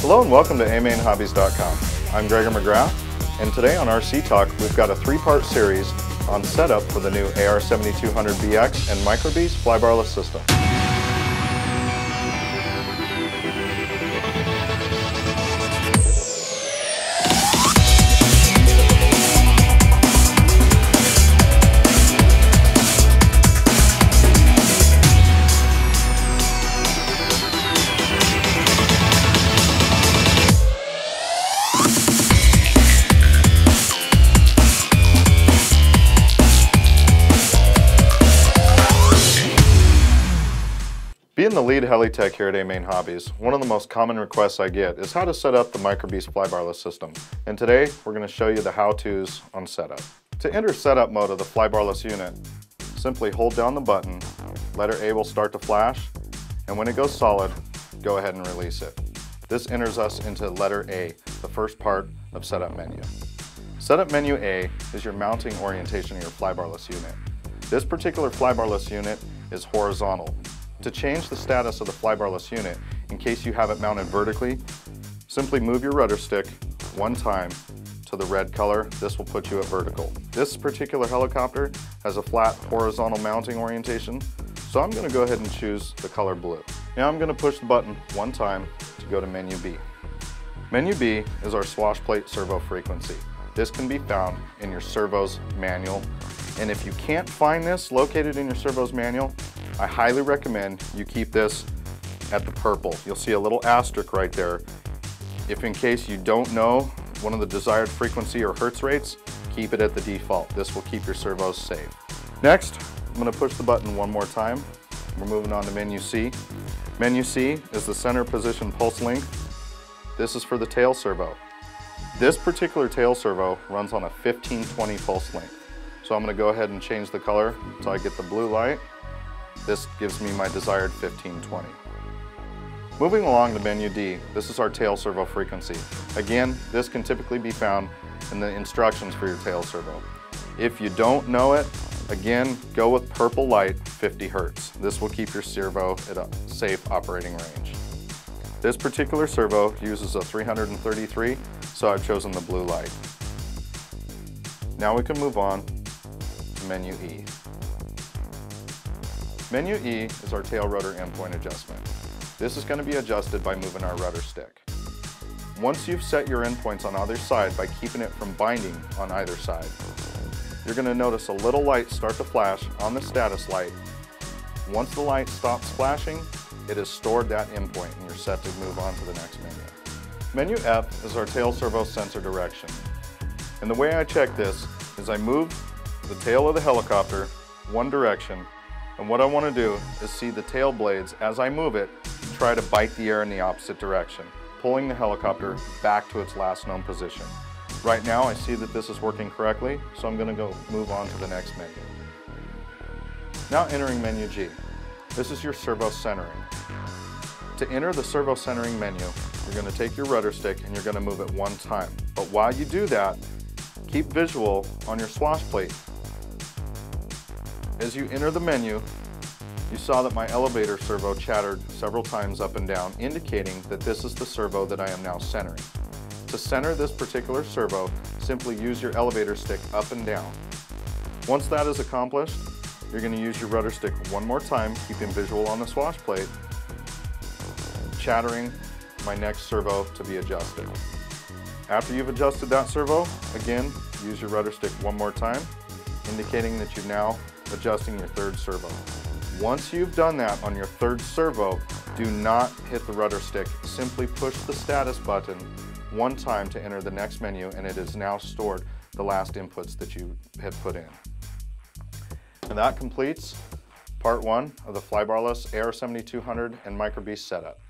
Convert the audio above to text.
Hello and welcome to amainhobbies.com. I'm Greggor McGrath, and today on RC Talk we've got a three-part series on setup for the new AR7200BX and Microbeast flybarless system. Being the lead heli tech here at AMain Hobbies, one of the most common requests I get is how to set up the Microbeast flybarless system. And today, we're going to show you the how-tos on setup. To enter setup mode of the flybarless unit, simply hold down the button, letter A will start to flash, and when it goes solid, go ahead and release it. This enters us into letter A, the first part of setup menu. Setup menu A is your mounting orientation of your flybarless unit. This particular flybarless unit is horizontal, to change the status of the flybarless unit, in case you have it mounted vertically, simply move your rudder stick one time to the red color. This will put you at vertical. This particular helicopter has a flat horizontal mounting orientation, so I'm gonna go ahead and choose the color blue. Now I'm gonna push the button one time to go to menu B. Menu B is our swash plate servo frequency. This can be found in your servos manual. And if you can't find this located in your servos manual, I highly recommend you keep this at the purple. You'll see a little asterisk right there. If in case you don't know one of the desired frequency or hertz rates, keep it at the default. This will keep your servos safe. Next, I'm gonna push the button one more time. We're moving on to menu C. Menu C is the center position pulse length. This is for the tail servo. This particular tail servo runs on a 1520 pulse length. So I'm gonna go ahead and change the color until I get the blue light. This gives me my desired 1520. Moving along to menu D, this is our tail servo frequency. Again, this can typically be found in the instructions for your tail servo. If you don't know it, again, go with purple light 50 hertz. This will keep your servo at a safe operating range. This particular servo uses a 333, so I've chosen the blue light. Now we can move on to menu E. Menu E is our tail rotor endpoint adjustment. This is going to be adjusted by moving our rudder stick. Once you've set your endpoints on either side by keeping it from binding on either side, you're going to notice a little light start to flash on the status light. Once the light stops flashing, it has stored that endpoint and you're set to move on to the next menu. Menu F is our tail servo sensor direction. And the way I check this is I move the tail of the helicopter one direction and what I want to do is see the tail blades as I move it try to bite the air in the opposite direction, pulling the helicopter back to its last known position. Right now I see that this is working correctly, so I'm going to go move on to the next menu. Now entering menu G. This is your servo centering. To enter the servo centering menu, you're going to take your rudder stick and you're going to move it one time. But while you do that, keep visual on your swash plate as you enter the menu, you saw that my elevator servo chattered several times up and down, indicating that this is the servo that I am now centering. To center this particular servo, simply use your elevator stick up and down. Once that is accomplished, you're going to use your rudder stick one more time, keeping visual on the swash plate, chattering my next servo to be adjusted. After you've adjusted that servo, again, use your rudder stick one more time, indicating that you've now adjusting your third servo. Once you've done that on your third servo, do not hit the rudder stick. Simply push the status button one time to enter the next menu and it has now stored the last inputs that you had put in. And that completes part one of the Flybarless AR7200 and Microbeast setup.